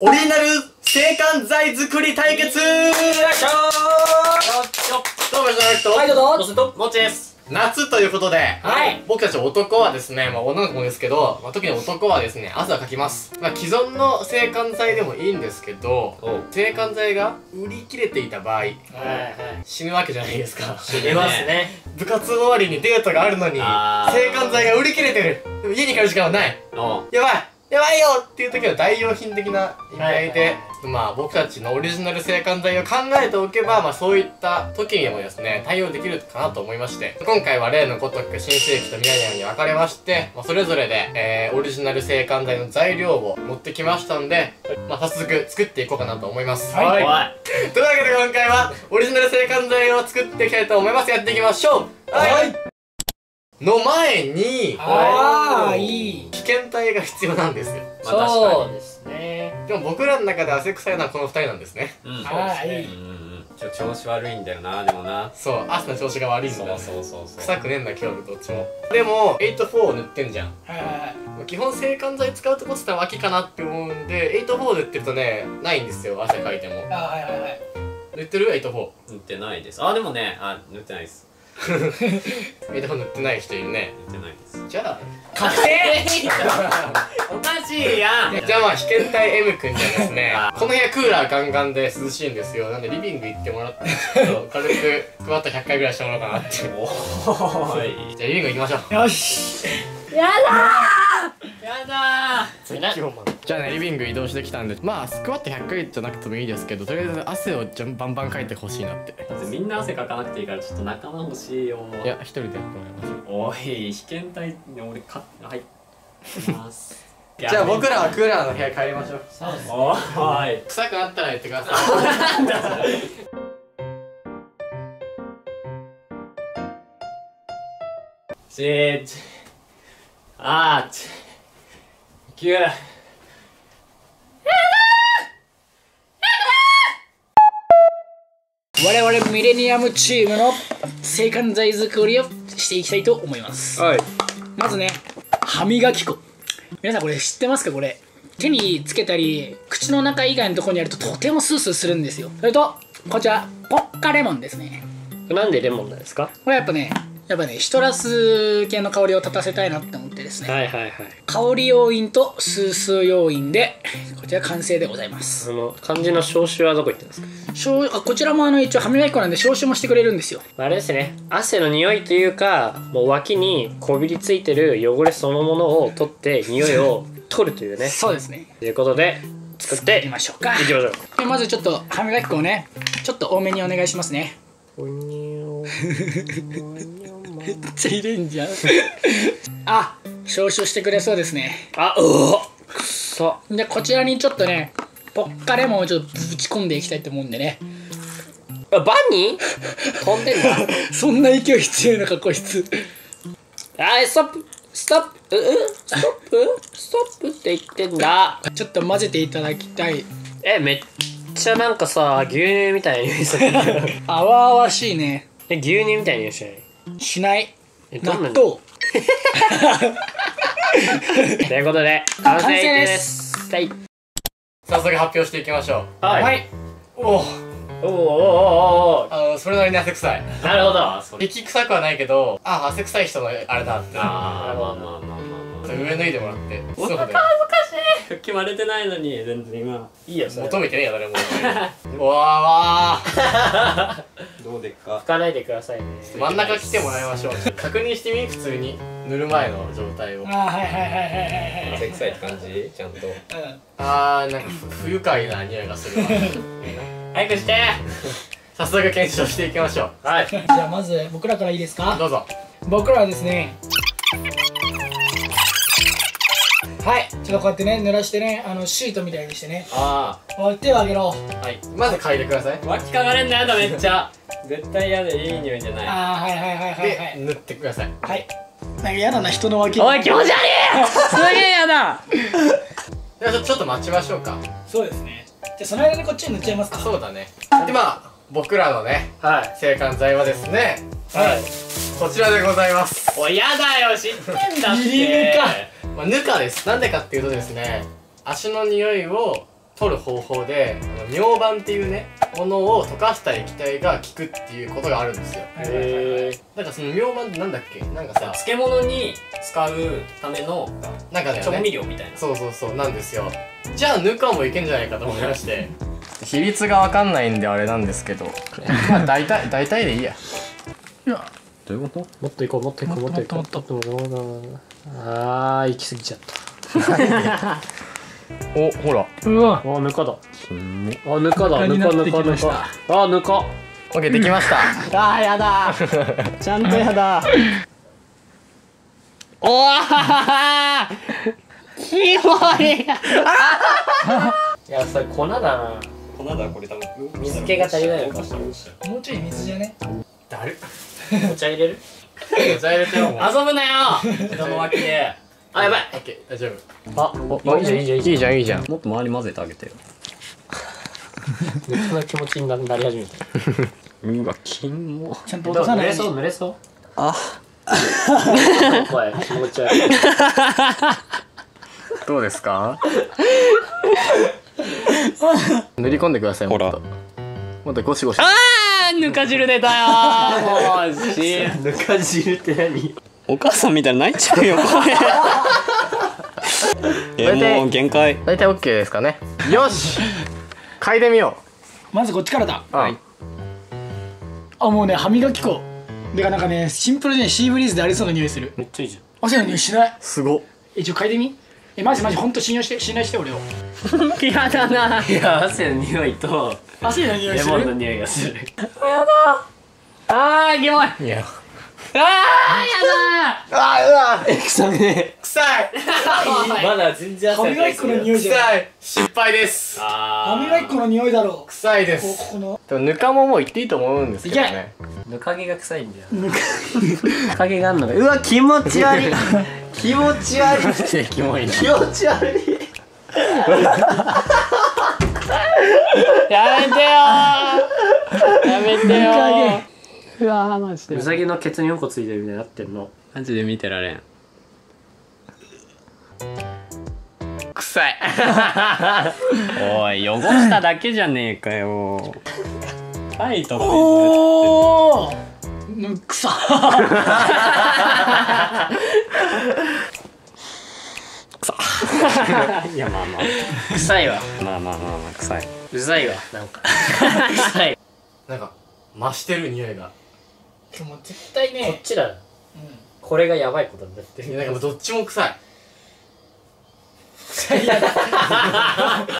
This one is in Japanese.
オリジナル制汗剤作り対決よいしょーどうも、じゃなくと、はい、どうぞ。そうもっちです。夏ということで、はい僕たち男はですね、まあ女の子もですけど、まあ、特に男はですね、汗をかきます。まあ既存の制汗剤でもいいんですけど、おう。制汗剤が売り切れていた場合、はいはい。死ぬわけじゃないですか。出ますね。部活終わりにデートがあるのに、あー制汗剤が売り切れてる。でも家に帰る時間はない。やばいやばいよっていう時は代用品的な意味合いで、まあ僕たちのオリジナル制汗剤を考えておけば、まあそういった時にもですね、対応できるかなと思いまして、今回は例のごとく新世紀と未来なに分かれまして、まあ、それぞれで、えー、オリジナル制汗剤の材料を持ってきましたんで、まあ早速作っていこうかなと思います。はいおい。というわけで今回はオリジナル制汗剤を作っていきたいと思います。やっていきましょうはいの前に、ああ、いい。危険体が必要なんですよ。まあ確かそうですね。でも僕らの中で汗臭いのはこの二人なんですね。に。うん。はいうんうんうん。ちょ、調子悪いんだよな、でもな。そう、汗の調子が悪いんだそうよね。そうそうそう。臭くねえんだ今日どっちも。でも、84を塗ってんじゃん。はいはいはい。基本制汗剤使うとこっつったら脇かなって思うんで、84塗ってるとね、ないんですよ、汗かいても。あはいはいはい。塗ってる ?84。塗ってないです。あ、でもね、あ、塗ってないです。84塗ってない人いるね。塗ってないです。じゃあ、確定 おかしいやんじゃあまあ、被験体 M 君にはですね あ、この部屋クーラーガンガンで涼しいんですよ。なんでリビング行ってもらって、ちょっと軽くクワッと100回ぐらいしてもらおうかなって。お。じゃあリビング行きましょう。よし。やだじゃあねリビング移動してきたんでまあスクワット100回じゃなくてもいいですけどとりあえず汗をじゃんバンバンかいてほしいなってー。みんな汗かかなくていいから、ちょっと仲間欲しいよ。いや一人でやってもらいましょうおい、被験体、俺、か、はい。います。じゃあ僕らはクーラーの部屋帰りましょうそうです。おーい。臭くなったら言ってくださし ーち、あーち、きゅう。我々ミレニアムチームの制汗剤作りをしていきたいと思います。はい。まずね、歯磨き粉。皆さんこれ知ってますか？これ。手につけたり、口の中以外のところにやるととてもスースーするんですよ。それと、こちら、ポッカレモンですね。なんでレモンなんですか？これやっぱね、やっぱね、シトラス系の香りを立たせたいなって思ってですね。はいはいはい香り要因とスースー要因で、こちら完成でございます。あの漢字の消臭はどこ行ってるんですか？消あこちらもあの一応歯磨き粉なんで消臭もしてくれるんですよ。あれですね汗の匂いというかもう脇にこびりついてる汚れそのものを取って匂いを取るというね そうですね。ということで作っていきましょうか。いきましょうでまずちょっと歯磨き粉をね、ちょっと多めにお願いしますね。めっちゃ入れんじゃん。あ、消臭してくれそうですね。あうおくっそで、こちらにちょっとね、ポッカレモンをちょっとぶち込んでいきたいと思うんでね。あバニー？飛んでんだ そんな勢い強いのか、こいつ。あストップストップううストップ？ストップって言ってんだちょっと混ぜていただきたい。えめっちゃなんかさ牛乳みたいな匂いするあわあわしいね。え牛乳みたいな匂いしない？しない。えどんな納豆。ということで完成です。はい。早速発表していきましょう。はい、はい。おおおーおーおーおーあのそれなりに汗臭い。なるほど。あ、それ。息臭くはないけどあ汗臭い人のあれだって。あー、まあまあまあ。まあま上脱いでもらってそうだよ。あ。決まれてないのに、全然今。いいよ、それ。求めてねえよ誰も。うわー。わ どうでっか。拭かないでくださいねー真ん中来てもらいましょう。確認してみ普通に。塗る前の状態を。あはいはいはいはいはいはい。汗臭いって感じ？ちゃんと。うん。あーなんかふ不愉快な匂いがするわ。早くして。早速検証していきましょはい。じゃあまず僕らからいいですうか？どうぞ。僕らはですねはい。ちょっとこうやってね濡らしてねあのシートみたいにしてね。あおい手を上げろ。あはい。まず嗅いでください。脇かがれんのやだ、めっちゃ。絶対嫌でいい匂いじゃない。ああはいはいはいはいはでい塗ってください。はい。なんか嫌だな人の脇おい気持ち悪い すげえ嫌だ。ではちょちょっと待ちましょうか。そうですね。じゃあその間にこっちに塗っちゃいますか。そうだね。でまあ僕らのねはい。制汗剤はですね。はい。こちらでございます。おい、やだよ、知ってんだって。入りまあ、ぬかです。なんでかっていうとですね足の匂いを取る方法であの明板っていうねものを溶かした液体が効くっていうことがあるんですよ。へえなんかその明板ってなんだっけ？なんかさ漬物に使うためのなんかだよ調味ね料みたいな。そうそうそうなんですよ。じゃあぬかもいけんじゃないかと思いまして。比率が分かんないんであれなんですけど。まあ大体大体でいいや。いやどういうこと？もっといこうもっといこうもっといこう。もっと。もっともっともっとあー行き過ぎちゃった。おほら。うわ。あぬかだ。すんごい。あぬかだ。ぬぬかぬかぬかになってきました。かあぬか。OK できました。あーやだ。ちゃんとやだ。おわキモい。いやそれ粉だな。粉だこれ多分。水気が足りないのもうちょい水じゃね？だるお茶入れる？お茶入れてよもう遊ぶなよ！人の脇で。あやばい。OK 大丈夫。あおいいじゃんいいじゃんいいじゃん。いいじゃんいいじゃん。もっと周り混ぜてあげてよ。気持ちにななり始めた。うわ金もちゃんと落とさないようにそう？濡れそう？あ。声気持ち悪い。どうですか？塗り込んでくださいもっと。もっとゴシゴシ。あーぬか汁出たよー。もうしぬか汁って何？お母さんみたいに泣いちゃうよこれ えもう限界。大体 OK ですかね。よし嗅いでみよまずこっちからだ。うはい。あもうね歯磨き粉。でかなんかねシンプルでねシーブリーズでありそうな匂いする。めっちゃいいじ汗の匂いしない？すごっ。一応嗅いでみ？えマジマジ本当信用して信頼して俺を。ゃ ん嫌だな。いや汗の匂いと汗の匂いレする？モンの匂いがする。やだあーキモいいや。あーやあうわ。だ臭ね臭い。まだ全然歯磨き粉の匂いじゃない。臭い。失敗です。あ歯磨き粉の匂いだろう。こ臭いです。ここの。でもぬかももう言っていいと思うんですけどね。ぬかげが臭いんだよ。ぬか。影があんのがうわ気持ち悪い。気持ち悪い。キモいな気持ち悪い やめてよー。やめてよー。うわーマジでうさぎのケツにうんこついてるみたいになってんの。マジで見てられん。臭い。おい汚しただけじゃねえかよ。はいとおおぬくさ。いやまあま臭いわ。あまあまあまあまあ臭いうざいわなんか。臭い。なんか増してる匂いが。でも絶対こねっちだ。これがやばいことになってる。いやなんかもうどっちも臭い。最悪